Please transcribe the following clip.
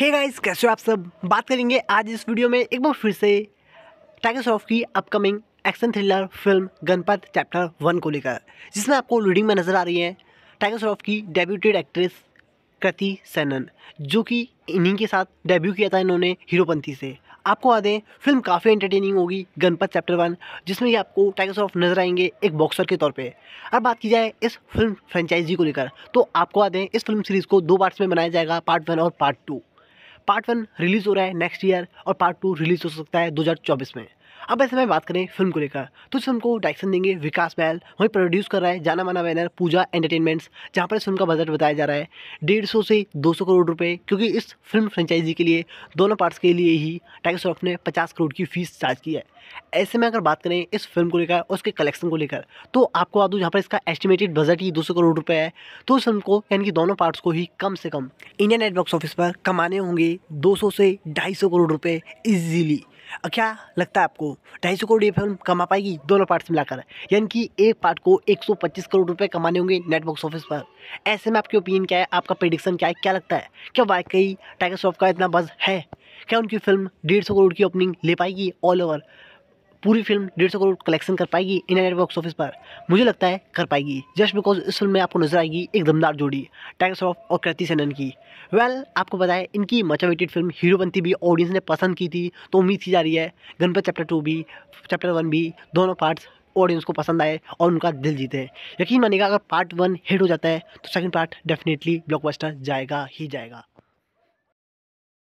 Hey guys कैसे हो आप सब? बात करेंगे आज इस वीडियो में एक बार फिर से टाइगर श्रॉफ की upcoming action thriller film Ganapath chapter one को लेकर, जिसमें आपको लीडिंग में नज़र आ रही है टाइगर श्रॉफ की डेब्यूटेड एक्ट्रेस कृति सैनन, जो कि इन्हीं के साथ डेब्यू किया था इन्होंने हीरोपंथी से। आपको आ दें फ़िल्म काफ़ी एंटरटेनिंग होगी गणपत चैप्टर वन जिसमें ये आपको टाइगर श्रॉफ नज़र आएँगे एक बॉक्सर के तौर पे। अब बात की जाए इस फ़िल्म फ्रेंचाइजी को लेकर तो आपको आ दें इस फ़िल्म सीरीज़ को दो पार्ट्स में बनाया जाएगा पार्ट वन और part two part one release हो रहा है नेक्स्ट ईयर और पार्ट टू रिलीज़ हो सकता है 2024 में। अब ऐसे में बात करें फ़िल्म को लेकर। तो इस फ़िल्म को डायरेक्शन देंगे विकास बैल, वहीं प्रोड्यूस कर रहा है जाना माना बैनर पूजा एंटरटेनमेंट्स जहाँ पर इस फ़िल्म का बजट बताया जा रहा है। डेढ़ सौ से दो सौ करोड़ रुपए, क्योंकि इस फ़िल्म फ्रेंचाइजी के लिए दोनों पार्ट्स के लिए ही टाइगर श्रॉफ ने पचास करोड़ की फ़ीस चार्ज की है। ऐसे में अगर बात करें इस फ़िल्म को लेकर, उसके कलेक्शन को लेकर तो आपको बता दूँ जहाँ पर इसका एस्टिमेटेड बजट ही 200 करोड़ रुपये है तो इस फ़िल्म को, यानी कि दोनों पार्ट्स को ही कम से कम इंडियन नेट बॉक्स ऑफ़िस पर कमाने होंगे 200 से 250 करोड़ रुपए इजीली क्या लगता है आपको? ढाई सौ करोड़ ये फ़िल्म कमा पाएगी? दोनों पार्ट्स मिलाकर। यानी कि एक पार्ट को 125 करोड़ रुपए कमाने होंगे नेट बॉक्स ऑफ़िस पर। ऐसे में आपकी ओपिनियन क्या है? आपका प्रिडिक्शन क्या है? क्या लगता है? क्या वाकई टाइगर श्रॉफ का इतना बज है? क्या उनकी फ़िल्म डेढ़ सौ करोड़ की ओपनिंग ले पाएगी ऑल ओवर पूरी फ़िल्म डेढ़ सौ करोड़ कलेक्शन कर पाएगी इंडियन बॉक्स ऑफ़िस पर। मुझे लगता है कर पाएगी जस्ट बिकॉज़ इस फ़िल्म में आपको नज़र आएगी एक दमदार जोड़ी टाइगर श्रॉफ और कृति सेनन की। वेल well, आपको बताया इनकी मचावेटेड फ़िल्म हीरोपंती भी ऑडियंस ने पसंद की थी तो उम्मीद की जा रही है गणपत चैप्टर टू भी चैप्टर वन भी दोनों पार्ट्स ऑडियंस को पसंद आए और उनका दिल जीते। यकीन मानेगा अगर पार्ट वन हिट हो जाता है तो सेकंड पार्ट डेफिनेटली ब्लॉकबस्टर जाएगा ही जाएगा।